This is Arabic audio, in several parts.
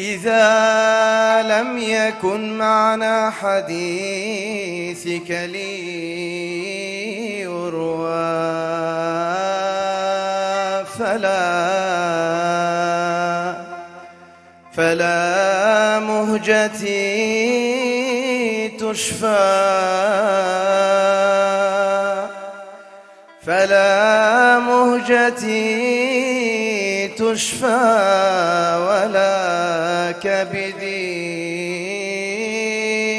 إذا لم يكن معنى حديثك لي يروى فلا فلا مهجتي تشفى. فلا مهجتي تشفى ولا كبدي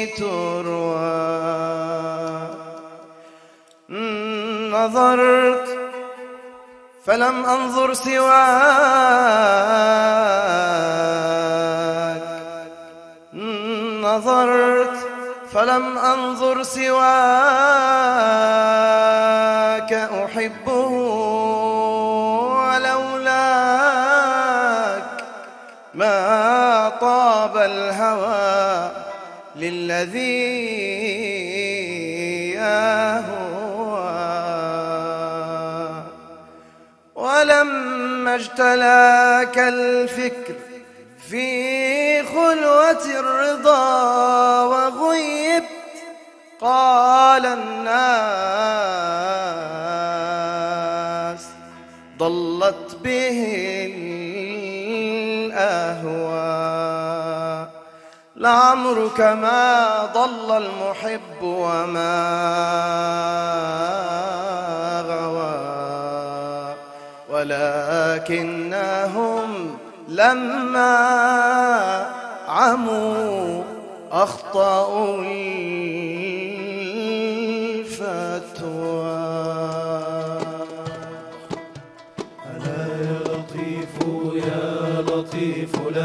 تروى. نظرت فلم أنظر سواك. نظرت فلم أنظر سواك. أحبه ما طاب الهوى للذي يهوى ولما اجتلاك الفكر في خلوة الرضا وغيبت قال الناس ضلت به الأهوى لعمرك ما ضل المحب وما غوى. ولكنهم لما عموا أخطأوا الفتوى.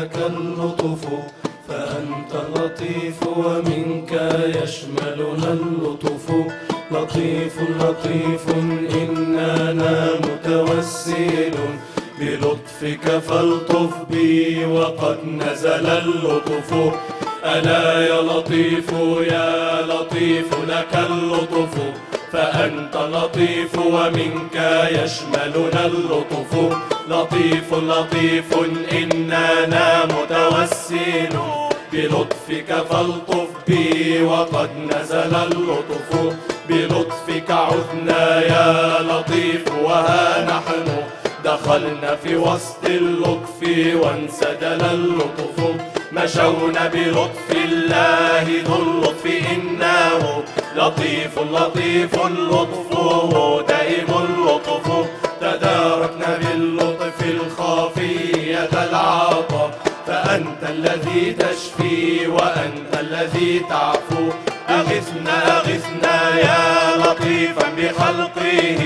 لك اللطف فأنت لطيف ومنك يشملنا اللطف. لطيف لطيف إننا متوسل بلطفك فالطف بي وقد نزل اللطف. ألا يا لطيف يا لطيف لك اللطف. فأنت لطيف ومنك يشملنا اللطف. لطيف لطيف إننا متوسل. بلطفك فالطف بي وقد نزل اللطف. بلطفك عذنا يا لطيف وها نحن. دخلنا في وسط اللطف وانسدل اللطف. مشونا بلطف الله ذو اللطف إنه لطيف لطيف لطفه دائم اللطف. تداركنا باللطف. فأنت الذي تشفي وأنت الذي تعفو. أغثنا أغثنا يا لطيفا بخلقه.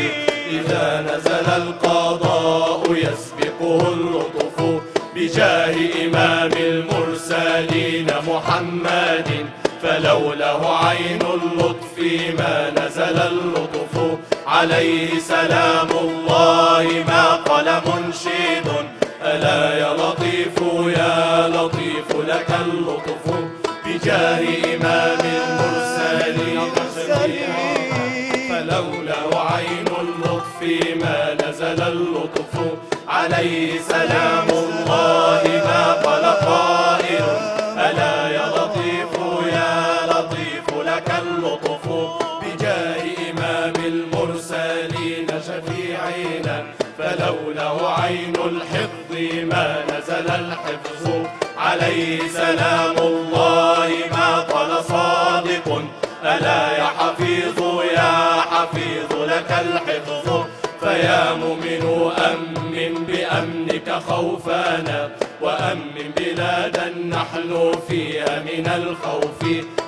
إذا نزل القضاء يسبقه اللطف. بجاه إمام المرسلين محمد. فلوله عين اللطف ما نزل اللطف. عليه سلام الله ما قال منشد. ألا يا لطيف يا لطيف لك اللطف بجاه إمام المرسلين فلولا عين اللطف ما نزل اللطف عليه سلام الله ما قال قائل. ألا يا لطيف يا لطيف لك اللطف بجاه إمام المرسلين شفيعنا فلولا عين الحفظ ما نزل الحفظ عليه سلام الله ما قال صادق. ألا يا حفيظ يا حفيظ لك الحفظ. فيا مؤمن أمن بأمنك خوفانا وأمن بلادا نحن فيها من الخوف.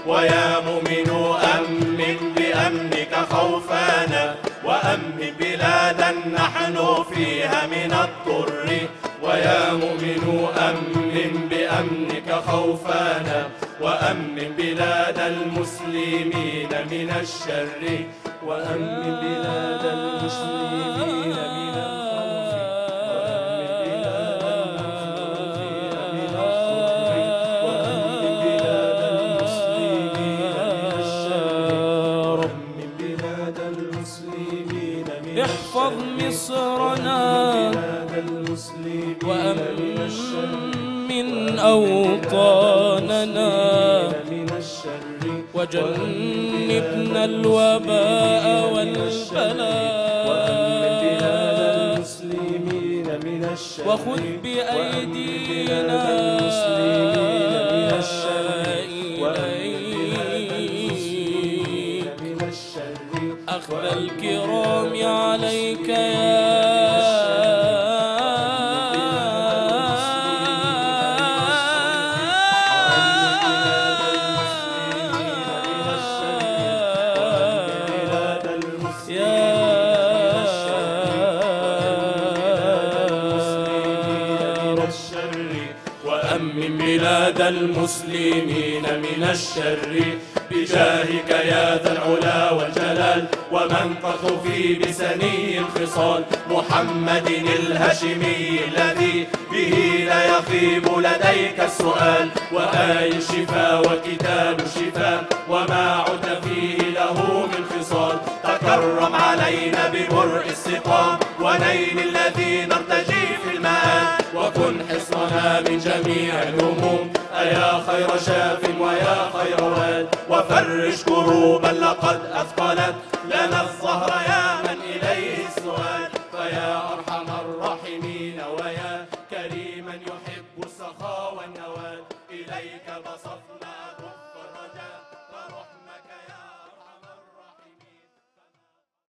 ويا مؤمن أمن بأمنك خوفانا وأمن بلادا نحن فيها من الضر. ويا مؤمن أمن بأمنك خوفانا وأمن بلاد المسلمين من الشر. وأمن بلاد المسلمين من من احفظ الشر مصرنا وأمن أوطاننا وجنبنا الوباء والبلاء وخذ بأيدينا أخذ الكرام عليك يا بلاد المسلمين من الشر. بجاهك يا ذا العلا والجلال. ومن قد خفي بسني الخصال. محمد الهاشمي الذي به لا يخيب لديك السؤال. وآي الشفاء وكتاب الشفاء. وما عد فيه له من خصال. تكرم علينا ببرء السقام. ونيل الذي نرتجي في المآل. وكن حصننا من جميع الهموم. أيا خير شاف ويا خير وال وفرج كروبا لقد أثقلت لنا الظهر يا